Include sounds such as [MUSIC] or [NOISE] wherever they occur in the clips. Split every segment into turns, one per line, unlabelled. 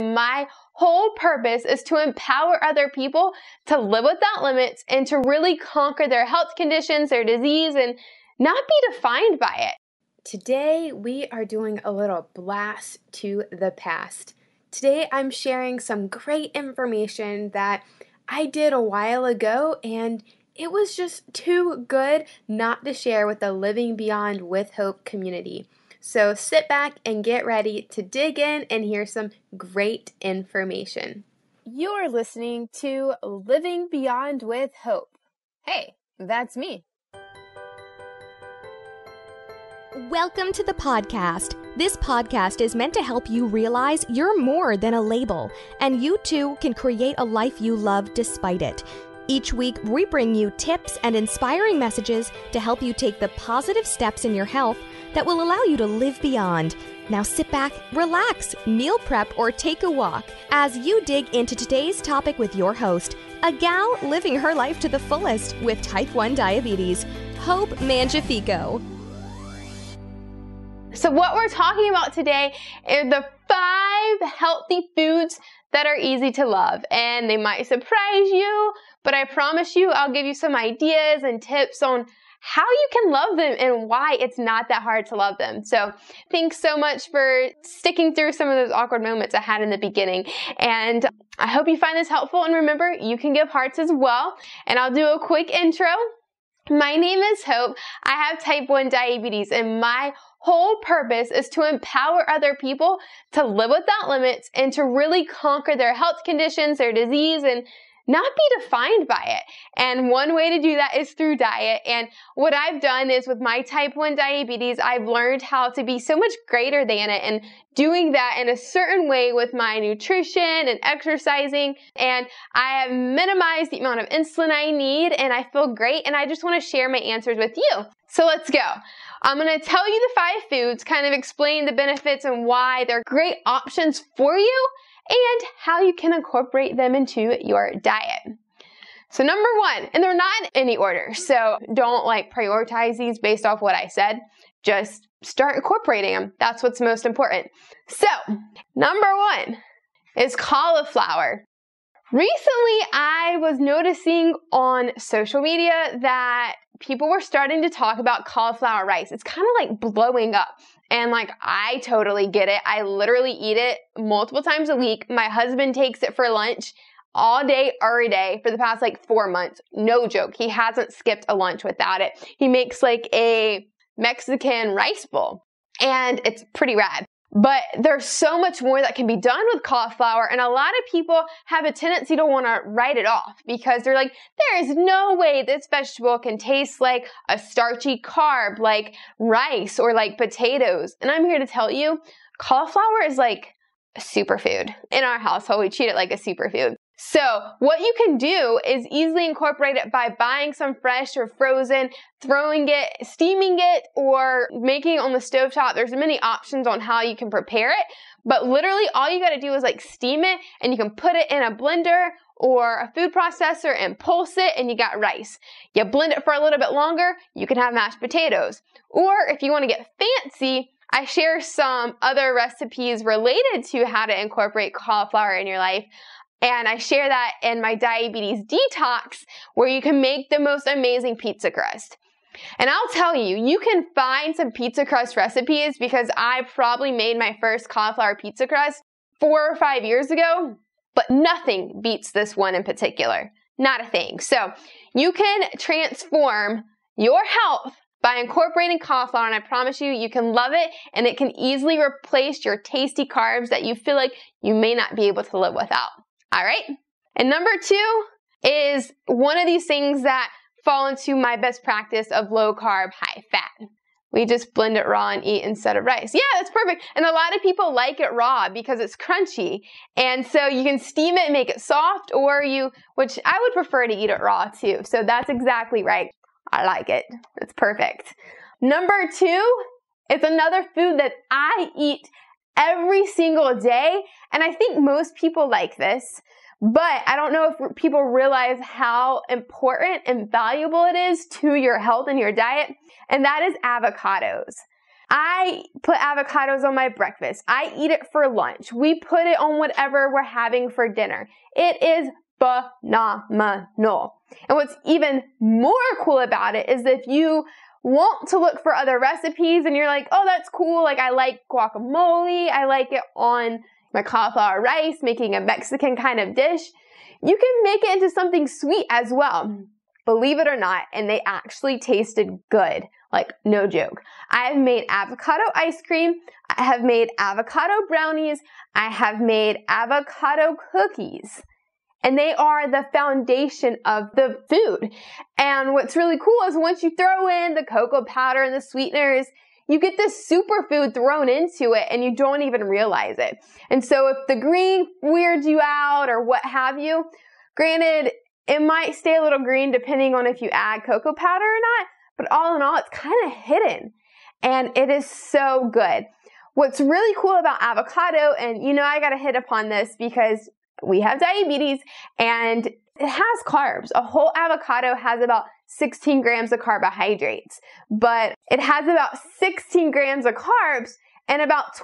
My whole purpose is to empower other people to live without limits and to really conquer their health conditions, their disease, and not be defined by it.
Today, we are doing a little blast to the past. Today, I'm sharing some great information that I did a while ago, and it was just too good not to share with the Living Beyond with Hope community. So sit back and get ready to dig in and hear some great information.
You're listening to Living Beyond with Hope. Hey, that's me.
Welcome to the podcast. This podcast is meant to help you realize you're more than a label, and you too can create a life you love despite it. Each week, we bring you tips and inspiring messages to help you take the positive steps in your health that will allow you to live beyond. Now sit back, relax, meal prep, or take a walk as you dig into today's topic with your host, a gal living her life to the fullest with type 1 diabetes, Hope Mangiafico.
So, what we're talking about today are the five healthy foods that are easy to love. And they might surprise you, but I promise you, I'll give you some ideas and tips on how you can love them and why it's not that hard to love them. So, thanks so much for sticking through some of those awkward moments I had in the beginning. And I hope you find this helpful. And remember, you can give hearts as well. And I'll do a quick intro. My name is Hope. I have type 1 diabetes, and my whole purpose is to empower other people to live without limits and to really conquer their health conditions, their disease, and not be defined by it. And one way to do that is through diet. And what I've done is with my type 1 diabetes, I've learned how to be so much greater than it and doing that in a certain way with my nutrition and exercising. And I have minimized the amount of insulin I need and I feel great. And I just want to share my answers with you. So let's go. I'm going to tell you the five foods, kind of explain the benefits and why they're great options for you and how you can incorporate them into your diet. So number one, and they're not in any order, so don't like prioritize these based off what I said. Just start incorporating them. That's what's most important. So, number one is cauliflower. Recently, I was noticing on social media that people were starting to talk about cauliflower rice. It's kind of like blowing up. And like, I totally get it. I literally eat it multiple times a week. My husband takes it for lunch all day, every day for the past like four months. No joke. He hasn't skipped a lunch without it. He makes like a Mexican rice bowl and it's pretty rad. But there's so much more that can be done with cauliflower, and a lot of people have a tendency to want to write it off because they're like, there is no way this vegetable can taste like a starchy carb like rice or like potatoes. And I'm here to tell you, cauliflower is like a superfood. In our household, we treat it like a superfood. So what you can do is easily incorporate it by buying some fresh or frozen, throwing it, steaming it, or making it on the stove top. There's many options on how you can prepare it, but literally all you gotta do is like steam it and you can put it in a blender or a food processor and pulse it and you got rice. You blend it for a little bit longer, you can have mashed potatoes. Or if you wanna get fancy, I share some other recipes related to how to incorporate cauliflower in your life. And I share that in my diabetes detox where you can make the most amazing pizza crust. And I'll tell you, you can find some pizza crust recipes because I probably made my first cauliflower pizza crust four or five years ago, but nothing beats this one in particular. Not a thing. So you can transform your health by incorporating cauliflower, and I promise you, you can love it and it can easily replace your tasty carbs that you feel like you may not be able to live without. All right. And number two is one of these things that fall into my best practice of low carb, high fat. We just blend it raw and eat instead of rice. Yeah, that's perfect. And a lot of people like it raw because it's crunchy. And so you can steam it and make it soft, or you, which I would prefer to eat it raw too. So that's exactly right. I like it. It's perfect. Number two, it's another food that I eat every single day. And I think most people like this, but I don't know if people realize how important and valuable it is to your health and your diet. And that is avocados. I put avocados on my breakfast. I eat it for lunch. We put it on whatever we're having for dinner. It is phenomenal. And what's even more cool about it is if you want to look for other recipes and you're like, oh, that's cool. Like, I like guacamole. I like it on my cauliflower rice, making a Mexican kind of dish. You can make it into something sweet as well. Believe it or not, and they actually tasted good. Like, no joke. I have made avocado ice cream. I have made avocado brownies. I have made avocado cookies and they are the foundation of the food. And what's really cool is once you throw in the cocoa powder and the sweeteners, you get this superfood thrown into it and you don't even realize it. And so if the green weirds you out or what have you, granted, it might stay a little green depending on if you add cocoa powder or not, but all in all, it's kind of hidden and it is so good. What's really cool about avocado, and you know, I gotta hit upon this because we have diabetes and it has carbs. A whole avocado has about 16 grams of carbohydrates, but it has about 16 grams of carbs and about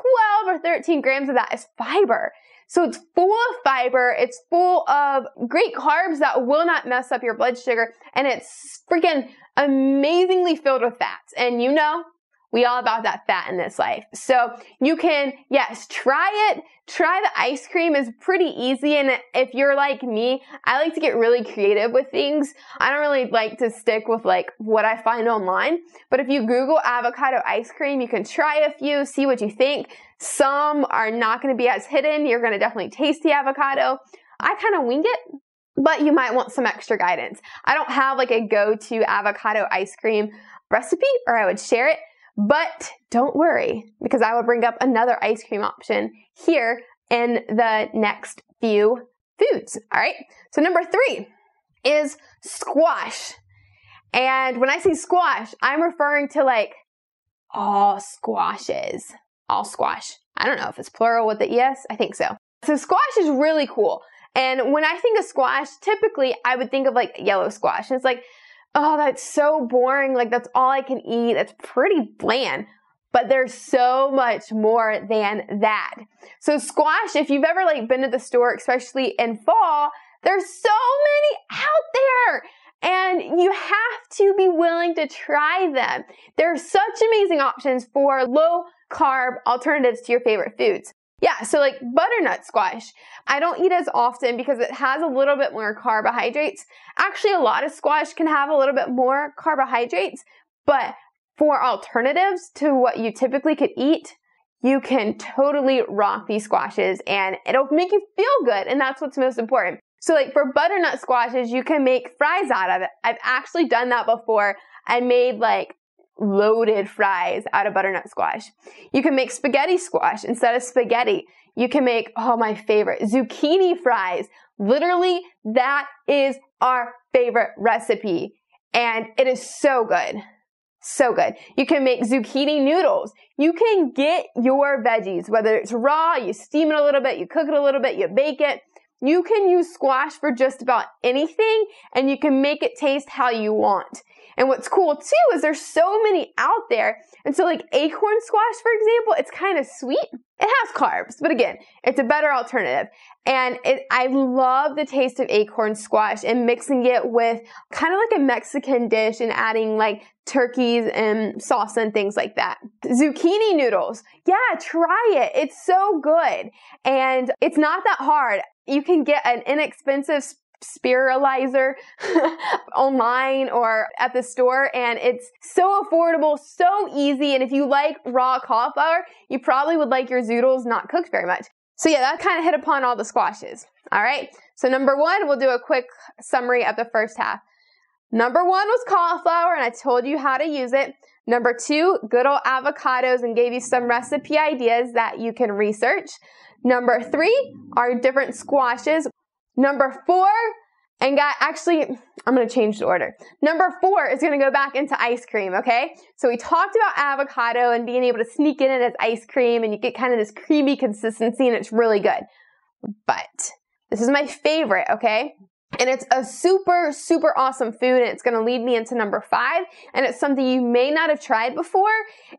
12 or 13 grams of that is fiber. So it's full of fiber, it's full of great carbs that will not mess up your blood sugar, and it's freaking amazingly filled with fats. And you know, we all about that fat in this life. So you can, yes, try it. Try the ice cream is pretty easy. And if you're like me, I like to get really creative with things. I don't really like to stick with like what I find online. But if you Google avocado ice cream, you can try a few, see what you think. Some are not going to be as hidden. You're going to definitely taste the avocado. I kind of wing it, but you might want some extra guidance. I don't have like a go-to avocado ice cream recipe or I would share it. But don't worry, because I will bring up another ice cream option here in the next few foods. All right. So number three is squash. And when I say squash, I'm referring to like all squashes, all squash. I don't know if it's plural with the ES. I think so. So squash is really cool. And when I think of squash, typically I would think of like yellow squash. And it's like oh, that's so boring. Like, that's all I can eat. That's pretty bland. But there's so much more than that. So squash, if you've ever like been to the store, especially in fall, there's so many out there. And you have to be willing to try them. There are such amazing options for low carb alternatives to your favorite foods. Yeah, so like butternut squash. I don't eat as often because it has a little bit more carbohydrates. Actually, a lot of squash can have a little bit more carbohydrates, but for alternatives to what you typically could eat, you can totally rock these squashes and it'll make you feel good. And that's what's most important. So like for butternut squashes, you can make fries out of it. I've actually done that before. I made like loaded fries out of butternut squash. You can make spaghetti squash instead of spaghetti. You can make, oh, my favorite, zucchini fries. Literally, that is our favorite recipe. And it is so good. So good. You can make zucchini noodles. You can get your veggies, whether it's raw, you steam it a little bit, you cook it a little bit, you bake it. You can use squash for just about anything and you can make it taste how you want. And what's cool too is there's so many out there. And so like acorn squash, for example, it's kind of sweet. It has carbs, but again, it's a better alternative. And it, I love the taste of acorn squash and mixing it with kind of like a Mexican dish and adding like turkeys and salsa and things like that. Zucchini noodles. Yeah, try it. It's so good. And it's not that hard. You can get an inexpensive spiralizer [LAUGHS] online or at the store and it's so affordable, so easy. And if you like raw cauliflower, you probably would like your zoodles not cooked very much. So yeah, that kind of hit upon all the squashes. All right. So number one, we'll do a quick summary of the first half. Number one was cauliflower and I told you how to use it. Number two, good old avocados and gave you some recipe ideas that you can research. Number three are different squashes. Number four, and got actually, I'm to change the order. Number four is to go back into ice cream, okay? So we talked about avocado and being able to sneak in it as ice cream and you get kind of this creamy consistency and it's really good. But this is my favorite, okay? And it's a super, super awesome food. And it's going to lead me into number five. And it's something you may not have tried before.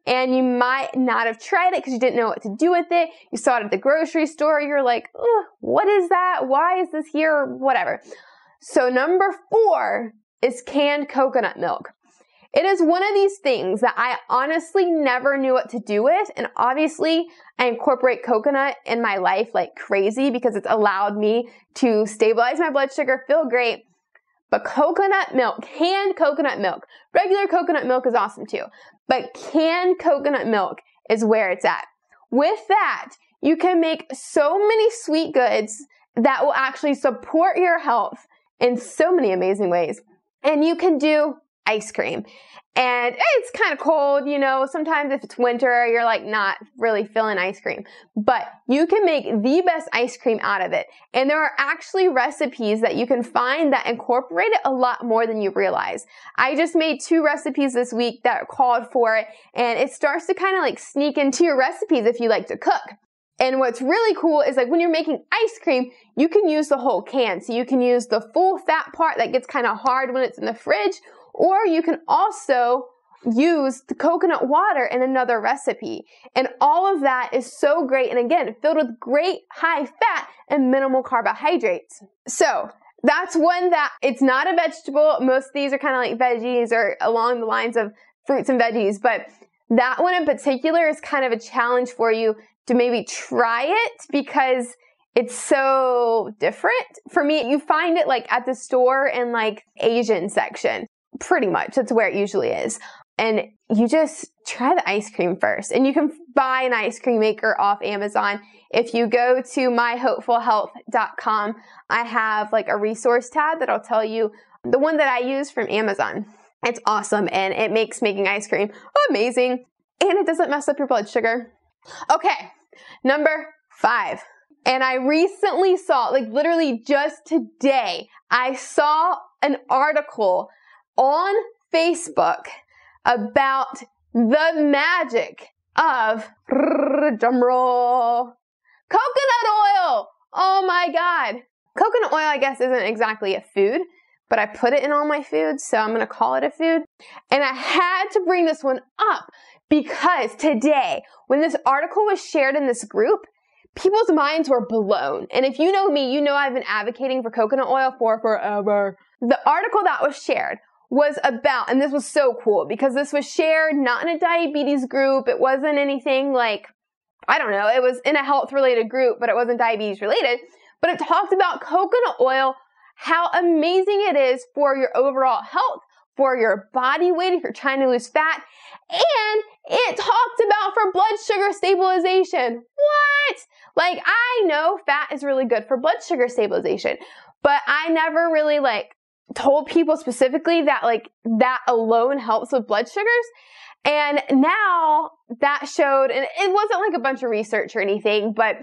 And you might not have tried it because you didn't know what to do with it. You saw it at the grocery store. You're like, what is that? Why is this here? Whatever. So number four is canned coconut milk. It is one of these things that I honestly never knew what to do with. And obviously, I incorporate coconut in my life like crazy because it's allowed me to stabilize my blood sugar, feel great. But coconut milk, canned coconut milk, regular coconut milk is awesome too. But canned coconut milk is where it's at. With that, you can make so many sweet goods that will actually support your health in so many amazing ways. And you can do ice cream. And it's kind of cold, you know, sometimes if it's winter, you're like not really feeling ice cream. But you can make the best ice cream out of it. And there are actually recipes that you can find that incorporate it a lot more than you realize. I just made two recipes this week that called for it, and it starts to kind of like sneak into your recipes if you like to cook. And what's really cool is like when you're making ice cream, you can use the whole can. So you can use the full fat part that gets kind of hard when it's in the fridge, or you can also use the coconut water in another recipe. And all of that is so great. And again, filled with great high fat and minimal carbohydrates. So that's one that it's not a vegetable. Most of these are kind of like veggies or along the lines of fruits and veggies, but that one in particular is kind of a challenge for you to maybe try it because it's so different. For me, you find it like at the store in like Asian section. Pretty much. That's where it usually is. And you just try the ice cream first. And you can buy an ice cream maker off Amazon. If you go to myhopefulhealth.com, I have like a resource tab that'll tell you the one that I use from Amazon. It's awesome and it makes making ice cream amazing and it doesn't mess up your blood sugar. Okay, number five. And I recently saw, like literally just today, I saw an article on Facebook about the magic of drumroll coconut oil. Oh my God. Coconut oil, I guess, isn't exactly a food, but I put it in all my foods, so I'm gonna call it a food. And I had to bring this one up because today, when this article was shared in this group, people's minds were blown. And if you know me, you know I've been advocating for coconut oil for forever. The article that was shared was about, and this was so cool because this was shared not in a diabetes group. It wasn't anything like, I don't know, it was in a health related group, but it wasn't diabetes related. But it talked about coconut oil, how amazing it is for your overall health, for your body weight if you're trying to lose fat, and it talked about for blood sugar stabilization. What? Like, I know fat is really good for blood sugar stabilization, but I never really like told people specifically that like that alone helps with blood sugars. And now that showed, and it wasn't like a bunch of research or anything, but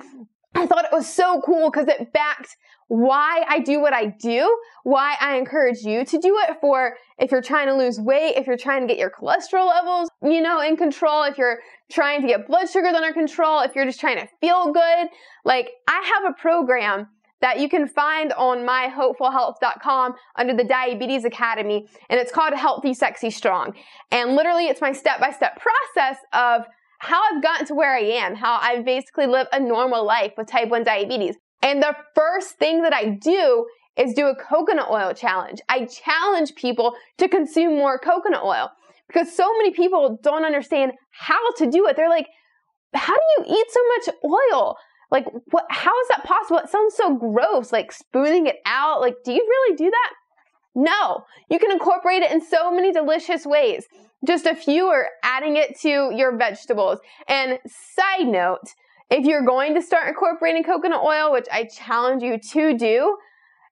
I thought it was so cool because it backed why I do what I do, why I encourage you to do it for if you're trying to lose weight, if you're trying to get your cholesterol levels, you know, in control, if you're trying to get blood sugars under control, if you're just trying to feel good. Like I have a program that you can find on myhopefulhealth.com under the Diabetes Academy, and it's called Healthy, Sexy, Strong. And literally, it's my step by step process of how I've gotten to where I am, how I basically live a normal life with type 1 diabetes. And the first thing that I do is do a coconut oil challenge. I challenge people to consume more coconut oil because so many people don't understand how to do it. They're like, how do you eat so much oil? Like, what, how is that possible? It sounds so gross, like spooning it out. Like, do you really do that? No, you can incorporate it in so many delicious ways. Just a few are adding it to your vegetables. And side note, if you're going to start incorporating coconut oil, which I challenge you to do,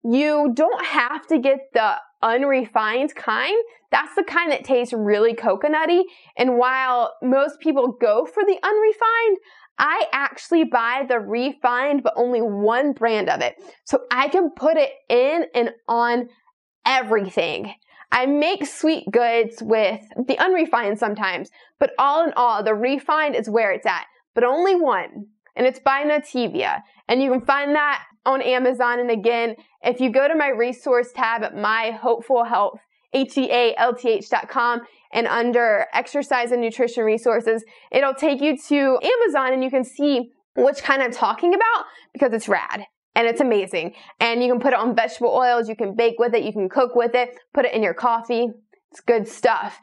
you don't have to get the unrefined kind. That's the kind that tastes really coconutty. And while most people go for the unrefined, I actually buy the refined, but only one brand of it. So I can put it in and on everything. I make sweet goods with the unrefined sometimes, but all in all, the refined is where it's at but only one. And it's by Nutiva. And you can find that on Amazon. And again, if you go to my resource tab at my hopeful health, H-E-A-L-T-H.com and under exercise and nutrition resources, it'll take you to Amazon and you can see which kind I'm talking about because it's rad and it's amazing. And you can put it on vegetable oils, you can bake with it, you can cook with it, put it in your coffee. It's good stuff.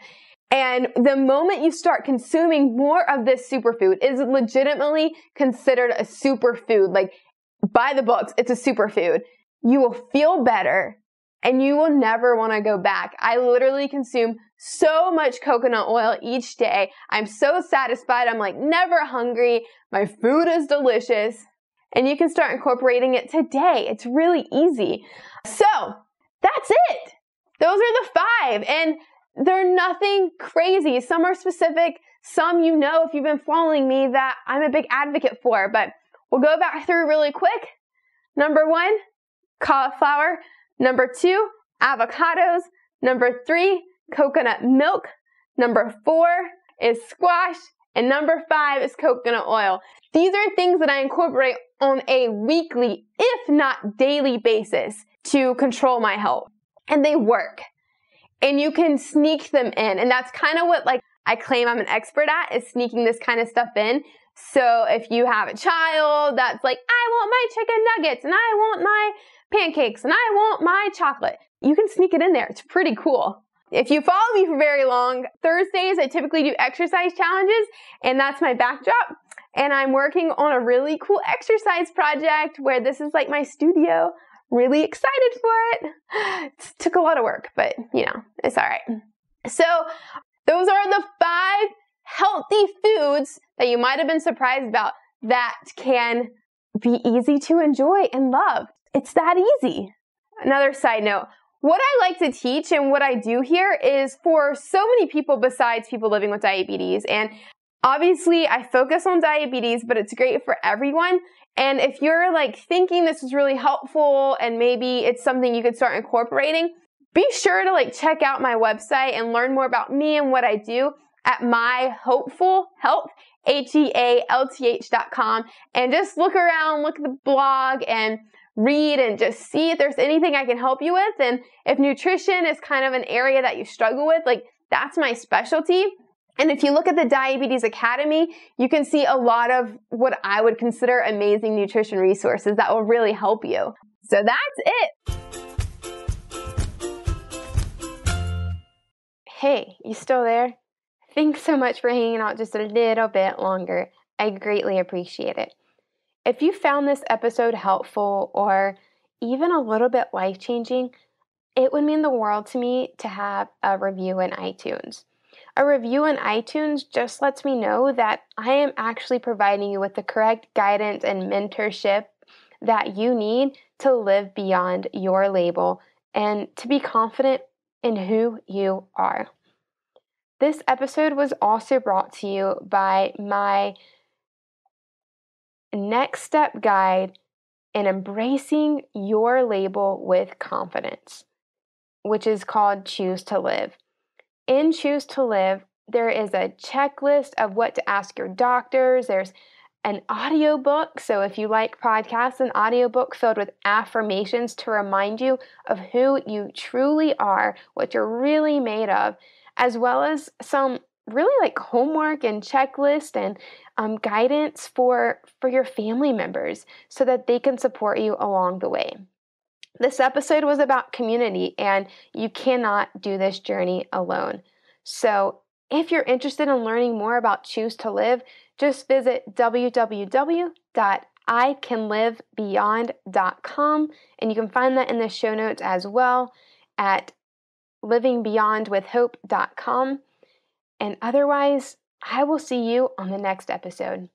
And the moment you start consuming more of this superfood is legitimately considered a superfood. Like by the books, it's a superfood. You will feel better and you will never want to go back. I literally consume so much coconut oil each day. I'm so satisfied. I'm like never hungry. My food is delicious and you can start incorporating it today. It's really easy. So that's it. Those are the five. And they're nothing crazy. Some are specific. Some you know if you've been following me that I'm a big advocate for, but we'll go back through really quick. Number one, cauliflower. Number two, avocados. Number three, coconut milk. Number four is squash. And number five is coconut oil. These are things that I incorporate on a weekly, if not daily basis to control my health. And they work and you can sneak them in. And that's kind of what like I claim I'm an expert at is sneaking this kind of stuff in. So if you have a child that's like, I want my chicken nuggets and I want my pancakes and I want my chocolate, you can sneak it in there. It's pretty cool. If you follow me for very long, Thursdays I typically do exercise challenges and that's my backdrop. And I'm working on a really cool exercise project where this is like my studio really excited for it. it took a lot of work, but you know, it's all right. So, those are the five healthy foods that you might have been surprised about that can be easy to enjoy and love. It's that easy. Another side note what I like to teach and what I do here is for so many people besides people living with diabetes. And obviously, I focus on diabetes, but it's great for everyone. And if you're like thinking this is really helpful and maybe it's something you could start incorporating, be sure to like check out my website and learn more about me and what I do at my hopeful health H-E-A-L-T-H dot com and just look around, look at the blog and read and just see if there's anything I can help you with. And if nutrition is kind of an area that you struggle with, like that's my specialty. And if you look at the Diabetes Academy, you can see a lot of what I would consider amazing nutrition resources that will really help you. So that's it. Hey, you still there? Thanks so much for hanging out just a little bit longer. I greatly appreciate it. If you found this episode helpful or even a little bit life changing, it would mean the world to me to have a review in iTunes. A review on iTunes just lets me know that I am actually providing you with the correct guidance and mentorship that you need to live beyond your label and to be confident in who you are. This episode was also brought to you by my next step guide in embracing your label with confidence, which is called Choose to Live. In Choose to Live, there is a checklist of what to ask your doctors. There's an audiobook. So if you like podcasts, an audiobook filled with affirmations to remind you of who you truly are, what you're really made of, as well as some really like homework and checklist and um, guidance for for your family members so that they can support you along the way. This episode was about community, and you cannot do this journey alone. So, if you're interested in learning more about Choose to Live, just visit www.icanlivebeyond.com, and you can find that in the show notes as well at livingbeyondwithhope.com. And otherwise, I will see you on the next episode.